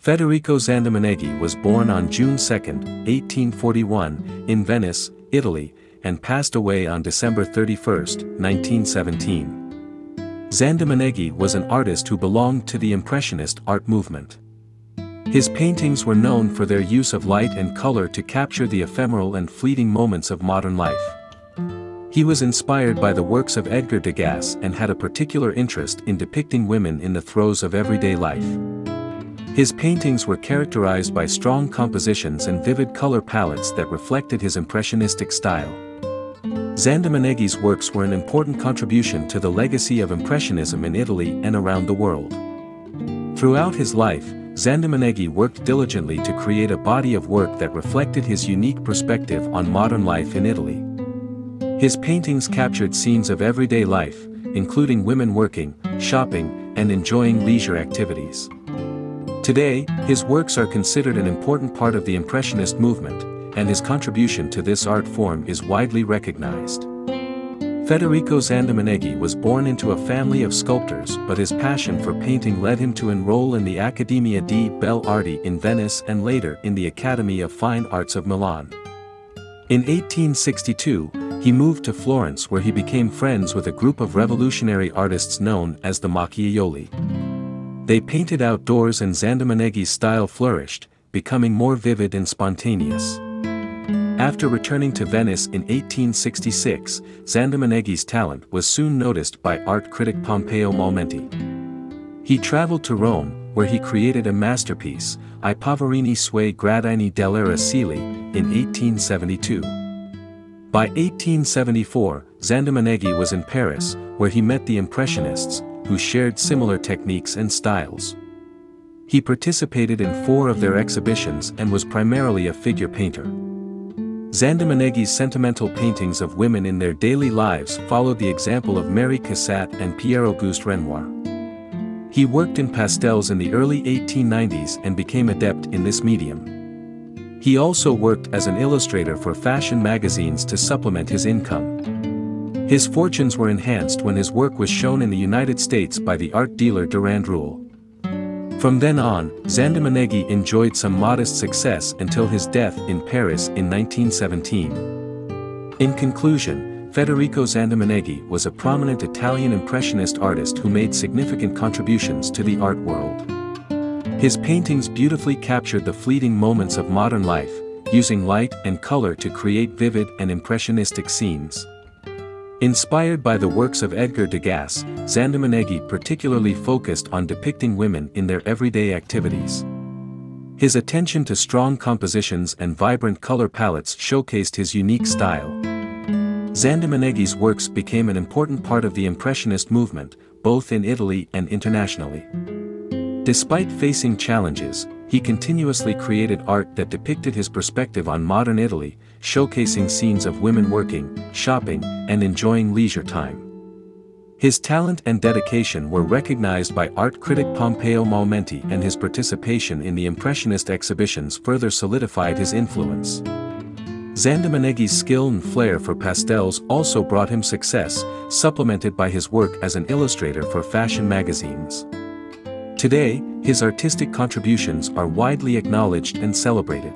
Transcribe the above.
Federico Zandomeneghi was born on June 2, 1841, in Venice, Italy, and passed away on December 31, 1917. Zandomeneghi was an artist who belonged to the Impressionist art movement. His paintings were known for their use of light and color to capture the ephemeral and fleeting moments of modern life. He was inspired by the works of Edgar Degas and had a particular interest in depicting women in the throes of everyday life. His paintings were characterized by strong compositions and vivid color palettes that reflected his impressionistic style. Zandomeneghi's works were an important contribution to the legacy of Impressionism in Italy and around the world. Throughout his life, Zandomeneghi worked diligently to create a body of work that reflected his unique perspective on modern life in Italy. His paintings captured scenes of everyday life, including women working, shopping, and enjoying leisure activities. Today, his works are considered an important part of the Impressionist movement, and his contribution to this art form is widely recognized. Federico Zandomeneghi was born into a family of sculptors but his passion for painting led him to enroll in the Accademia di Belle Arti in Venice and later in the Academy of Fine Arts of Milan. In 1862, he moved to Florence where he became friends with a group of revolutionary artists known as the Macchiaioli. They painted outdoors and Zandomeneghi's style flourished, becoming more vivid and spontaneous. After returning to Venice in 1866, Zandomeneghi's talent was soon noticed by art critic Pompeo Molmenti. He traveled to Rome, where he created a masterpiece, I Poverini sui gradini dell'Araceli, in 1872. By 1874, Zandomeneghi was in Paris, where he met the Impressionists, who shared similar techniques and styles. He participated in four of their exhibitions and was primarily a figure painter. Zandomeneghi's sentimental paintings of women in their daily lives followed the example of Mary Cassatt and Pierre-Auguste Renoir. He worked in pastels in the early 1890s and became adept in this medium. He also worked as an illustrator for fashion magazines to supplement his income. His fortunes were enhanced when his work was shown in the United States by the art dealer Durand Ruel. From then on, Zandomeneghi enjoyed some modest success until his death in Paris in 1917. In conclusion, Federico Zandomeneghi was a prominent Italian Impressionist artist who made significant contributions to the art world. His paintings beautifully captured the fleeting moments of modern life, using light and color to create vivid and impressionistic scenes. Inspired by the works of Edgar Degas, Zandomeneghi particularly focused on depicting women in their everyday activities. His attention to strong compositions and vibrant color palettes showcased his unique style. Zandomeneghi's works became an important part of the Impressionist movement, both in Italy and internationally. Despite facing challenges, he continuously created art that depicted his perspective on modern Italy, showcasing scenes of women working, shopping, and enjoying leisure time. His talent and dedication were recognized by art critic Pompeo Molmenti and his participation in the Impressionist exhibitions further solidified his influence. Zandomeneghi's skill and flair for pastels also brought him success, supplemented by his work as an illustrator for fashion magazines. Today, his artistic contributions are widely acknowledged and celebrated.